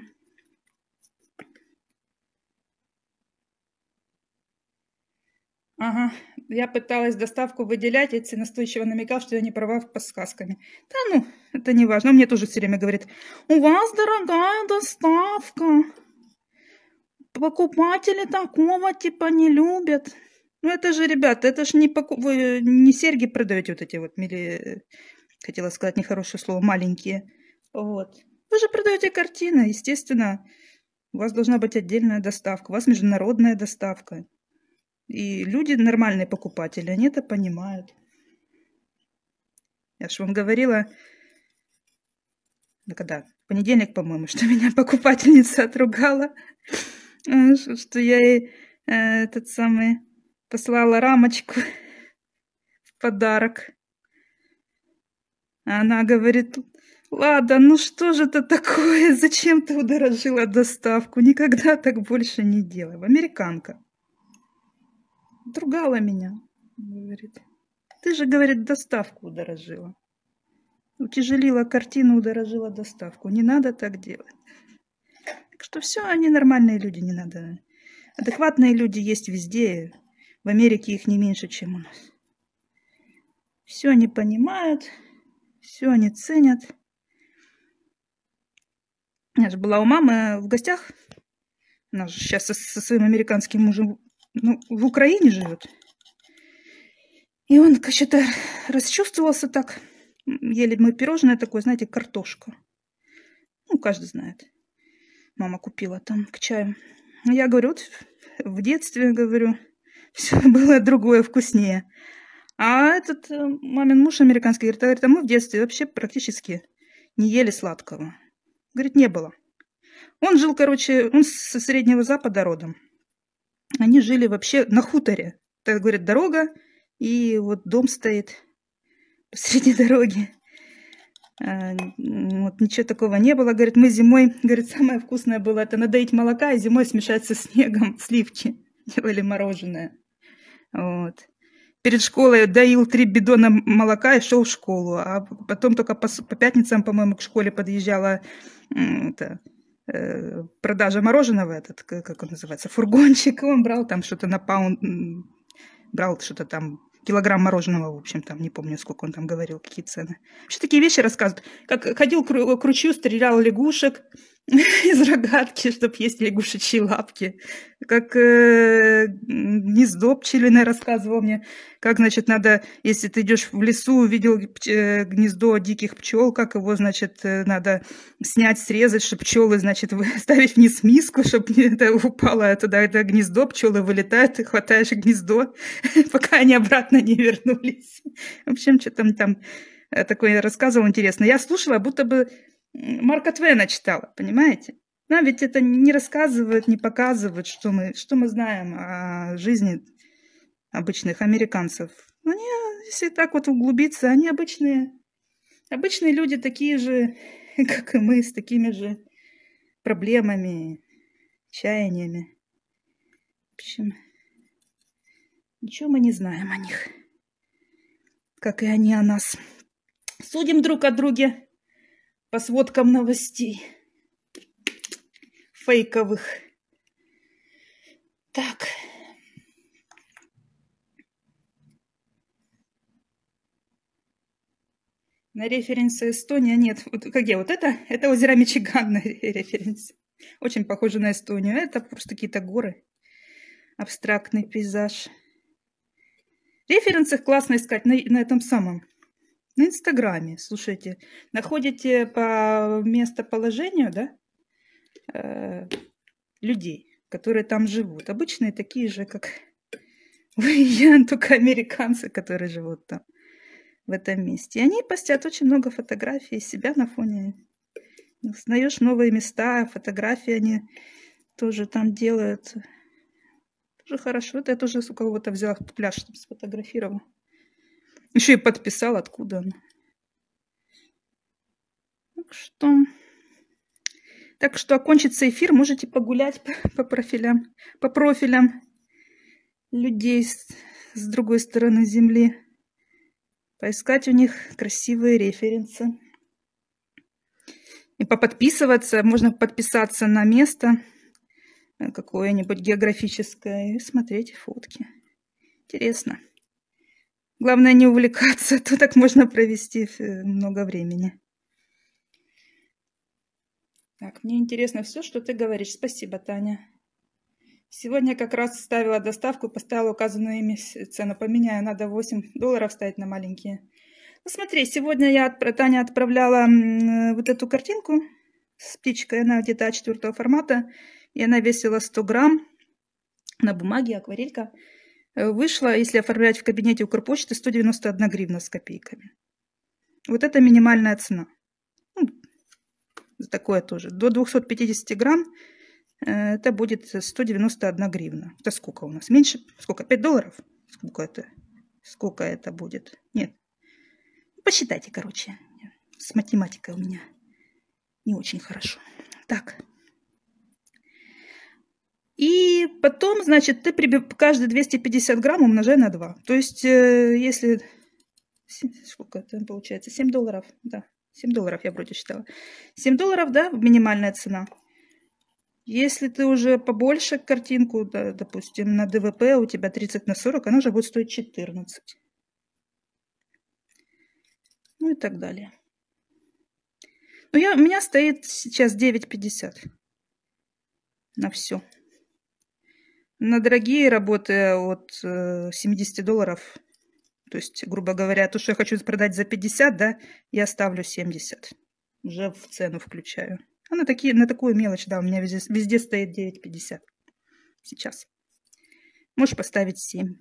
Ага, я пыталась доставку выделять, и настойчиво намекал, что я не права по сказками. Да ну, это не важно. Мне тоже все время говорит, у вас дорогая доставка. Покупатели такого типа не любят. Ну это же, ребята, это же не, поку... вы не серьги продаете вот эти вот, мили... хотела сказать нехорошее слово, маленькие. Вот. Вы же продаете картины, естественно. У вас должна быть отдельная доставка, у вас международная доставка. И люди, нормальные покупатели, они это понимают. Я же вам говорила, да когда, в понедельник, по-моему, что меня покупательница отругала, э, что я ей э, этот самый послала рамочку в подарок. А она говорит, Лада, ну что же это такое? Зачем ты удорожила доставку? Никогда так больше не делай. Американка. Другала меня, говорит. Ты же, говорит, доставку удорожила. Утяжелила картину, удорожила доставку. Не надо так делать. Так что все, они нормальные люди, не надо. Адекватные люди есть везде. В Америке их не меньше, чем у нас. Все они понимают, все они ценят. Я же была у мамы в гостях. Она же сейчас со, со своим американским мужем ну, в Украине живет. И он что-то расчувствовался так. Ели мы пирожное такое, знаете, картошка. Ну, каждый знает. Мама купила там к чаю. Я говорю, вот в детстве, говорю, все было другое, вкуснее. А этот э, мамин муж американский говорит, говорит, а мы в детстве вообще практически не ели сладкого. Говорит, не было. Он жил, короче, он со Среднего Запада родом. Они жили вообще на хуторе. Так говорят, дорога, и вот дом стоит посреди дороги. А, вот ничего такого не было. Говорит, мы зимой, говорит, самое вкусное было это надоить молока и зимой смешать со снегом сливки. Делали мороженое. Вот. Перед школой доил три бидона молока и шел в школу. А потом только по, по пятницам, по-моему, к школе подъезжала это, продажа мороженого, этот, как он называется, фургончик, он брал там что-то на паунд, брал что-то там, килограмм мороженого, в общем, там, не помню, сколько он там говорил, какие цены. Вообще такие вещи рассказывают. Как ходил к ручью, стрелял лягушек, из рогатки, чтобы есть лягушечьи лапки. Как э, гнездо пчелиное рассказывал мне, как, значит, надо, если ты идешь в лесу, увидел э, гнездо диких пчел, как его, значит, э, надо снять, срезать, чтобы пчелы, значит, ставить вниз миску, чтобы это упало туда, это гнездо, пчелы вылетают, ты хватаешь гнездо, пока они обратно не вернулись. В общем, что там там э, такое рассказывал интересно. Я слушала, будто бы Марка Твена читала, понимаете? Нам ведь это не рассказывают, не показывают, что мы, что мы знаем о жизни обычных американцев. Они, если так вот углубиться, они обычные, обычные люди такие же, как и мы, с такими же проблемами, чаяниями. В общем, ничего мы не знаем о них, как и они о нас. Судим друг о друге по сводкам новостей фейковых. Так. На референсе Эстония нет. Вот, где вот это? Это озеро Мичиган на референсе. Очень похоже на Эстонию. Это просто какие-то горы. Абстрактный пейзаж. Референсы классно искать на, на этом самом. На Инстаграме, слушайте, находите по местоположению, да, э, людей, которые там живут. Обычные такие же, как вы только американцы, которые живут там, в этом месте. И они постят очень много фотографий себя на фоне. Узнаешь новые места, фотографии они тоже там делают. Тоже хорошо. Это я тоже у кого-то взяла пляж, там сфотографировала. Еще и подписал, откуда он. Так что... Так что окончится эфир, можете погулять по, по профилям, по профилям людей с, с другой стороны Земли. Поискать у них красивые референсы. И поподписываться, можно подписаться на место какое-нибудь географическое и смотреть фотки. Интересно. Главное не увлекаться, то так можно провести э, много времени. Так, мне интересно все, что ты говоришь. Спасибо, Таня. Сегодня как раз ставила доставку, поставила указанную ими цену. Поменяю, надо 8 долларов ставить на маленькие. Ну, смотри, сегодня я, Таня отправляла вот эту картинку с птичкой. Она где-то А4 формата. И она весила 100 грамм на бумаге, акварелька. Э, вышла, если оформлять в кабинете Укрпочты, 191 гривна с копейками. Вот это минимальная цена. Ну, такое тоже. До 250 грамм э, это будет 191 гривна. Это сколько у нас? Меньше? Сколько? 5 долларов? Сколько это? Сколько это будет? Нет. Посчитайте, короче. С математикой у меня не очень хорошо. Так. И потом, значит, ты каждые 250 грамм умножай на 2. То есть, э, если... Сколько это получается? 7 долларов, да. 7 долларов я вроде считала. 7 долларов, да, минимальная цена. Если ты уже побольше картинку, да, допустим, на ДВП у тебя 30 на 40, она уже будет стоить 14. Ну и так далее. Но я, у меня стоит сейчас 9,50 на все. На дорогие работы от 70 э, долларов, то есть, грубо говоря, то, что я хочу продать за 50, да, я ставлю 70. Уже в цену включаю. А на, такие, на такую мелочь, да, у меня везде, везде стоит 9,50 сейчас. Можешь поставить 7,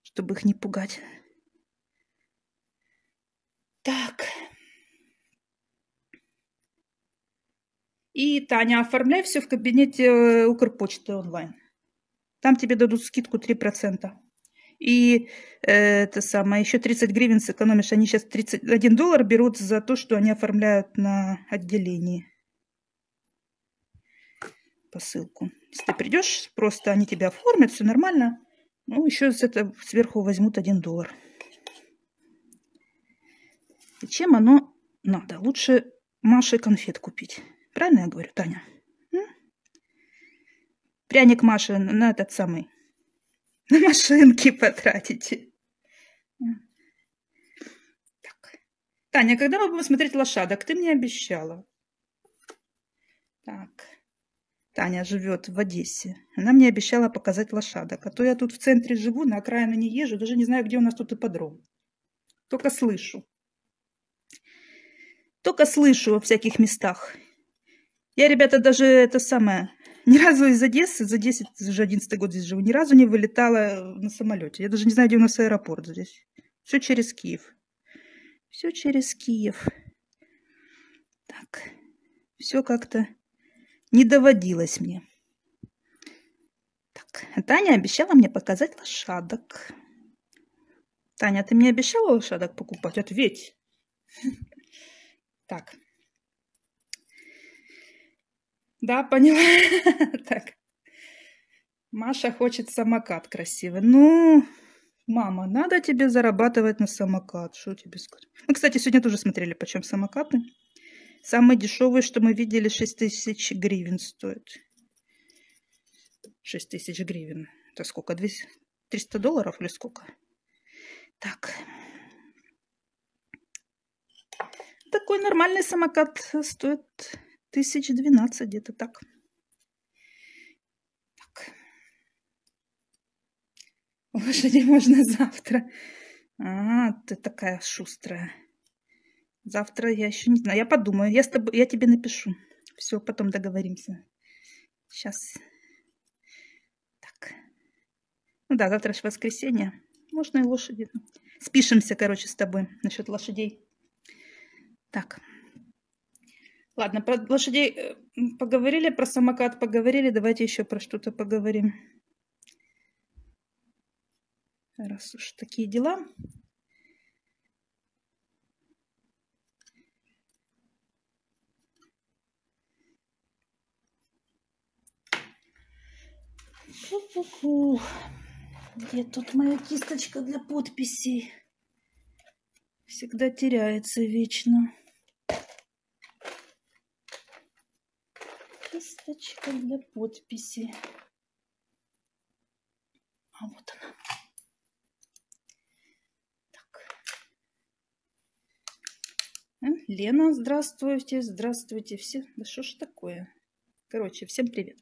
чтобы их не пугать. Так. И, Таня, оформляй все в кабинете э, Укрпочты онлайн. Там тебе дадут скидку 3%. И э, это самое, еще 30 гривен сэкономишь. Они сейчас 31 доллар берут за то, что они оформляют на отделении посылку. Если ты придешь, просто они тебя оформят, все нормально. Ну, еще с этого сверху возьмут 1 доллар. Зачем оно надо? Лучше Маше конфет купить. Правильно я говорю, Таня? Пряник Маши на этот самый. На машинки потратите. Так. Таня, когда мы будем смотреть лошадок? Ты мне обещала. Так. Таня живет в Одессе. Она мне обещала показать лошадок. А то я тут в центре живу, на окраину не езжу, даже не знаю, где у нас тут ипподром. Только слышу. Только слышу во всяких местах. Я, ребята, даже это самое, ни разу из Одессы, за 10, уже 11 год здесь живу, ни разу не вылетала на самолете. Я даже не знаю, где у нас аэропорт здесь. Все через Киев. Все через Киев. Так, все как-то не доводилось мне. Так, Таня обещала мне показать лошадок. Таня, ты мне обещала лошадок покупать? Ответь. Так, да, поняла. Так. Маша хочет самокат красивый. Ну, мама, надо тебе зарабатывать на самокат. Что тебе сказать? Мы, кстати, сегодня тоже смотрели, почем самокаты. Самый дешевый, что мы видели, 6 тысяч гривен стоит. 6 тысяч гривен. Это сколько? 200, 300 долларов или сколько? Так. Такой нормальный самокат стоит тысяч двенадцать, где-то так. так. Лошади можно завтра. А, ты такая шустрая. Завтра я еще не знаю. Я подумаю. Я, с тобой, я тебе напишу. Все, потом договоримся. Сейчас. Так. Ну да, завтра же воскресенье. Можно и лошади. Спишемся, короче, с тобой насчет лошадей. Так. Ладно, про лошадей э, поговорили, про самокат поговорили. Давайте еще про что-то поговорим. Раз уж такие дела. Фу-фу-фу. Где тут моя кисточка для подписей? Всегда теряется вечно. Кисточка для подписи. А вот она. Так. Лена, здравствуйте, здравствуйте все. Да что ж такое? Короче, всем привет.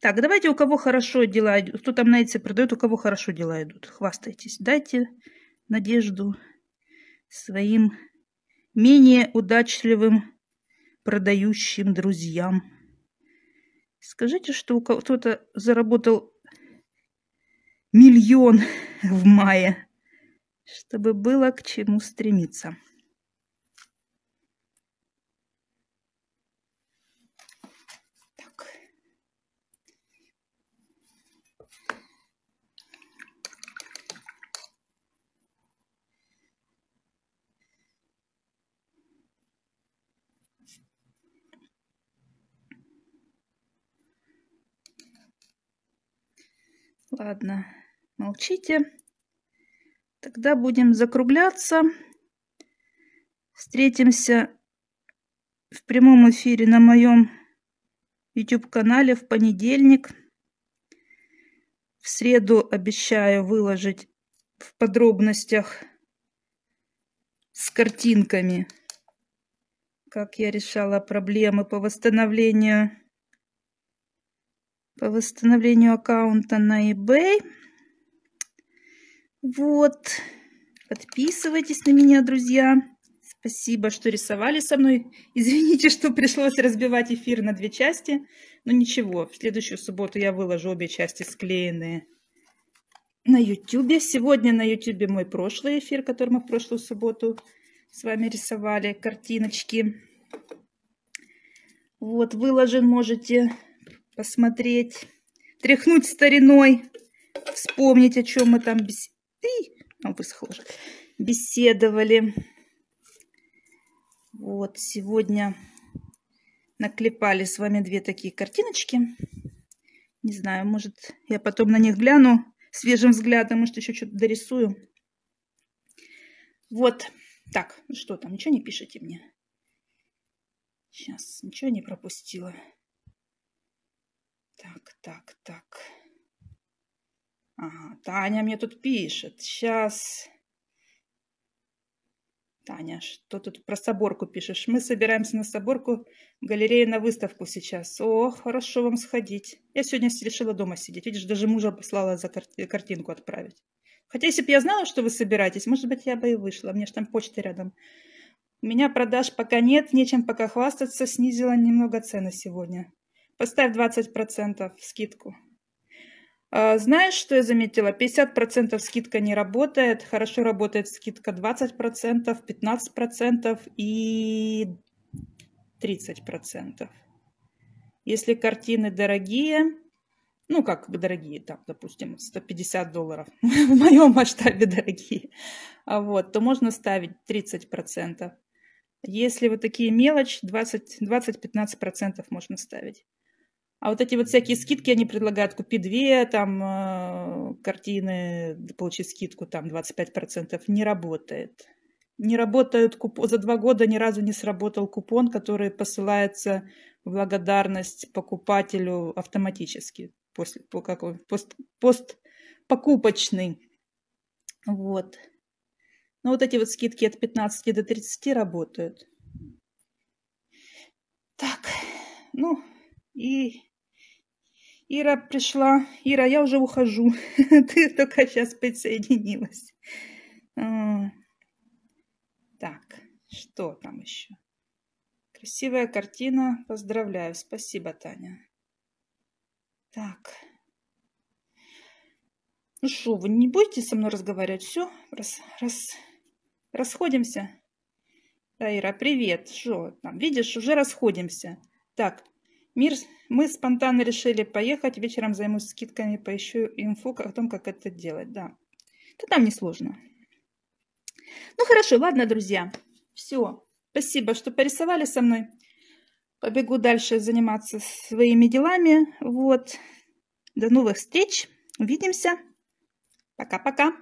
Так, давайте у кого хорошо дела идут. Кто там на эти продает, у кого хорошо дела идут. Хвастайтесь. Дайте надежду своим менее удачливым продающим друзьям. Скажите, что кто-то заработал миллион в мае, чтобы было к чему стремиться. Ладно, молчите. Тогда будем закругляться. Встретимся в прямом эфире на моем YouTube-канале в понедельник. В среду обещаю выложить в подробностях с картинками, как я решала проблемы по восстановлению по восстановлению аккаунта на eBay. Вот. Подписывайтесь на меня, друзья. Спасибо, что рисовали со мной. Извините, что пришлось разбивать эфир на две части. Но ничего, в следующую субботу я выложу обе части склеенные на YouTube. Сегодня на YouTube мой прошлый эфир, который мы в прошлую субботу с вами рисовали. Картиночки. Вот, выложен можете посмотреть, тряхнуть стариной, вспомнить, о чем мы там бес... а, высохло уже. беседовали. Вот, сегодня наклепали с вами две такие картиночки. Не знаю, может, я потом на них гляну свежим взглядом, может, еще что-то дорисую. Вот, так, ну что там, ничего не пишите мне? Сейчас, ничего не пропустила. Так, так, так. Ага, Таня мне тут пишет. Сейчас. Таня, что тут про соборку пишешь? Мы собираемся на соборку в галерее на выставку сейчас. О, хорошо вам сходить. Я сегодня решила дома сидеть. Видишь, даже мужа послала за карти картинку отправить. Хотя, если бы я знала, что вы собираетесь, может быть, я бы и вышла. Мне же там почта рядом. У меня продаж пока нет, нечем пока хвастаться. Снизила немного цены сегодня. Поставь 20% скидку. А, знаешь, что я заметила? 50% скидка не работает. Хорошо работает скидка 20%, 15% и 30%. Если картины дорогие, ну как дорогие, там, допустим, 150 долларов, в моем масштабе дорогие, а вот, то можно ставить 30%. Если вот такие мелочь, 20-15% можно ставить. А вот эти вот всякие скидки они предлагают, купи две там э, картины, получи скидку там 25%, не работает. Не работают купон, за два года ни разу не сработал купон, который посылается в благодарность покупателю автоматически, после, по какой, пост, пост покупочный. Вот. Но вот эти вот скидки от 15 до 30 работают. Так, ну, и Ира пришла. Ира, я уже ухожу. Ты только сейчас присоединилась. А. Так, что там еще? Красивая картина. Поздравляю. Спасибо, Таня. Так. Ну что, вы не будете со мной разговаривать? Все? Раз, раз расходимся. Да, Ира, привет. Что там? Видишь, уже расходимся. Так, мир, мы спонтанно решили поехать. Вечером займусь скидками, поищу инфу о том, как это делать. Да. Да там несложно. Ну хорошо, ладно, друзья. Все. Спасибо, что порисовали со мной. Побегу дальше заниматься своими делами. Вот. До новых встреч. Увидимся. Пока-пока.